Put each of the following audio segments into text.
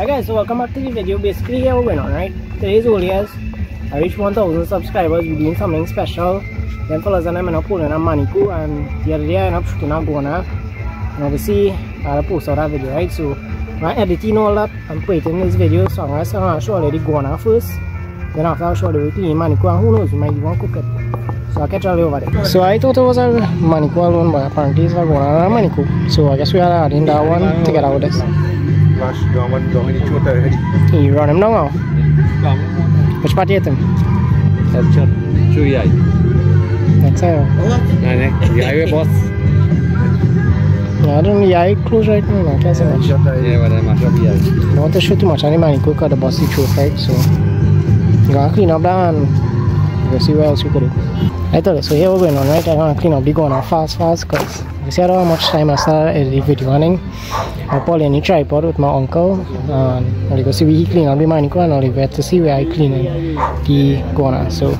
Hi guys, so welcome back to the video. Basically here we're on, right? Today's Olias. I reached 1000 subscribers. We're doing something special. Then fellas and I'm in a pool in a Manicou and the other day I ended up shooting a. And obviously I to post out that video, right? So I'm editing all that and creating this video. So I'm to show the Gona first. Then after I'll show the clean Manicou and who knows, we might even cook it. So I'll catch you over there. So I thought it was a Manicou alone, but apparently it's a Gona and a Manicou. So I guess we are adding that one to get out of this. Rush Dorman Domini Chota ready. You run him now. Which part yet him? Headshot. Chui ai. Next time. Này này, gái với boss. Yeah, I don't yeah, I close right now. I can't say much. Yeah, but I'm not sure ai. I want to shoot too much anymore. You cook out the bossy truth, right? So you gotta clean up that and we'll see what else we could do. I thought so here we're going on, right? I wanna clean up the going on fast, fast, cause you see I don't have much time I started editing eh, video running. I probably any tripod with my uncle um, and I'll go see where he clean up the manicou and I'll wait to see where I clean the corner So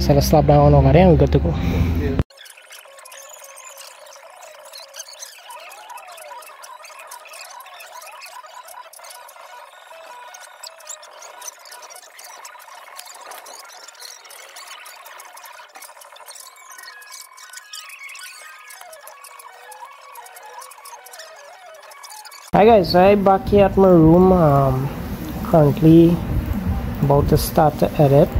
set a slap down over there and we got to go. Hi guys, I'm back here at my room. Um, currently about to start to edit.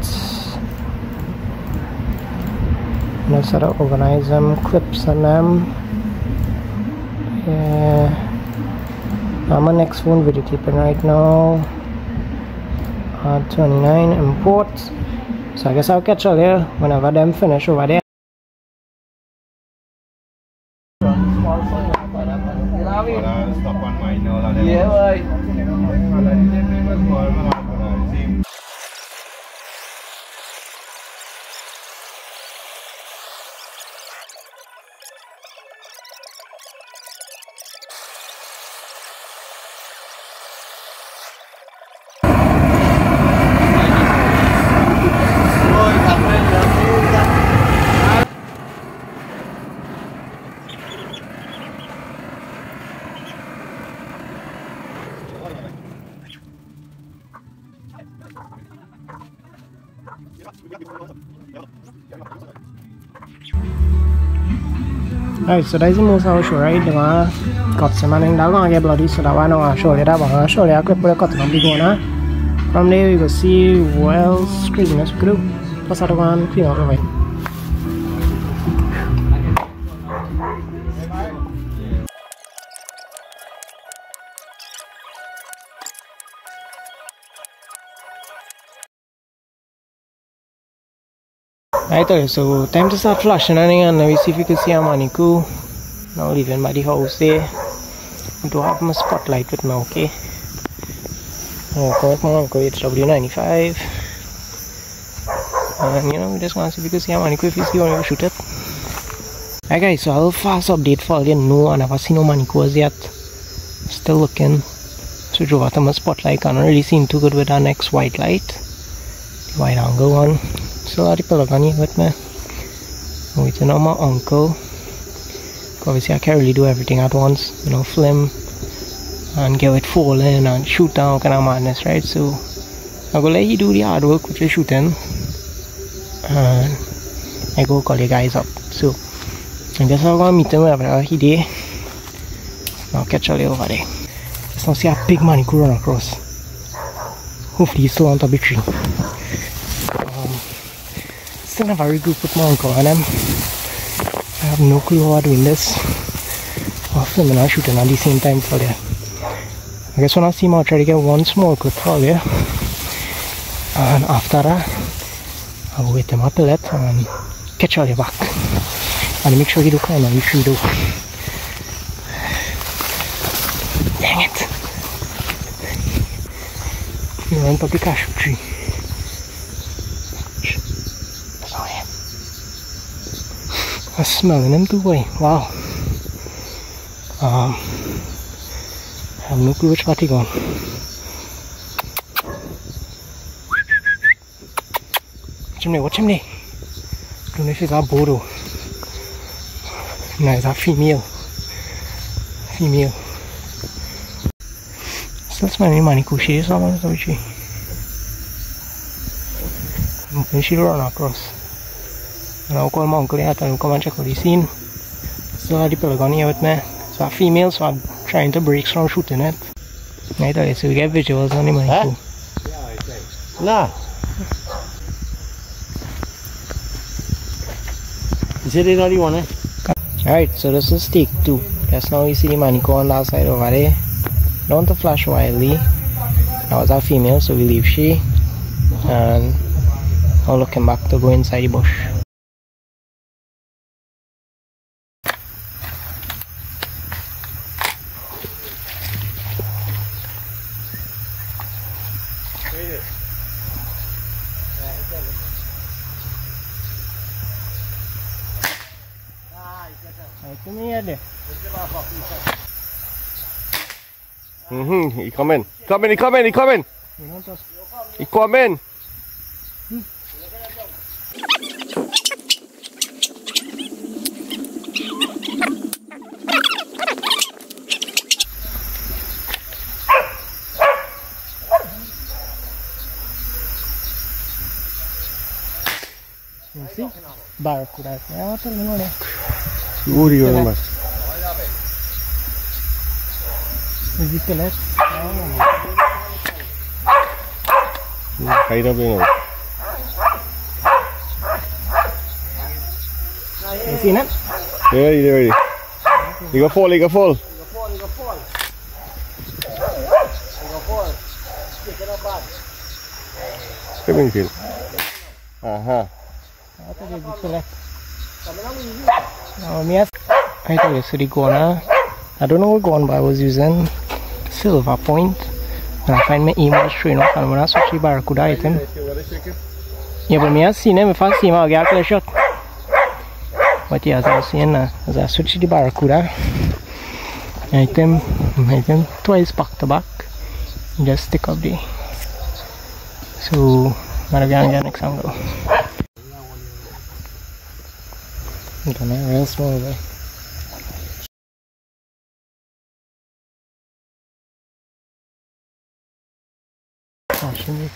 and gonna sort of organize them clips and them. Yeah, I'm on next phone videotaping right now. Uh, 29 import. So I guess I'll catch you there whenever them finish over there. Para stop on my now. Yeah ơi. Alright, so that's the most I'll show, right? The one got some and that gonna get bloody, so that one I'll show you that one. I'll show you a clip where I cut it on big one. Huh? From there, you can see what else craziness we could do. Plus, that one Okay, so time to start flashing and let me see if you can see a manicou. Now leaving by the house there. I do have my spotlight with me, okay? Oh, come with my uncle, it's W95. And you know, we just want to see if you can see a manicou if you see you shoot it. Alright guys, so I'll fast update for all you know, I never seen no manicous yet. Still looking. Switch over to my spotlight, can't really see too good with our next white light. The wide angle one. I people are going with me. I'm waiting on my uncle. Obviously I can't really do everything at once, you know, film and get it falling and shoot down kind of madness, right? So I'm gonna let you do the hard work which is shooting and I go call you guys up. So I guess I'm gonna meet him wherever he there. I'll catch you over there. Let's not see a big man run across. Hopefully he's still on top of the tree. Still not very good with my uncle and um, I have no clue how I'm doing this or filming or shooting at the same time for there. I guess when I see him I'll try to get one small clip for there and after that I'll wait him up a let and catch all the back and make sure he don't climb on the tree though. Dang it! He went up the cashew tree. I'm smelling them too way. Wow. Um, I have no clue which part he gone. Watch him there. Don't know if it's a Bodo. No, it's female. Female. Manicou shades on it, which we. Then she'll run across. And I'll call my uncle here and come and check out the scene. Had the pelican here with me. So a female, so I'm trying to break from shooting it. Right, okay, so we get visuals on the manicou. Nah. You said they not one, eh? Alright, so this is take two. Just now you see the manicou on that side over there. Don't to flash wildly. That was a female, so we leave she. And now looking back to go inside the bush. Right, come here there. Mm-hmm. He coming. Coming, he coming, he coming. You don't just He coming. you see? Barracuda. Yeah, what the hell there? Uri Sila. mas. Is it pellet? Kayo na ba yun? You seen it? You ready, you ready? You go fall, you go fall. Come in, Phil. I. I don't know what gun, but I was using silver point. And I find my was showing off, and when I switch the barracuda item. Yeah, but me have seen him. If I see him, I'll get a shot. But yeah, as I was saying, uh, as I switch the barracuda, item, item twice back to back, just stick up the So, I'm going to get next angle. Gonna real small boy. Caution me.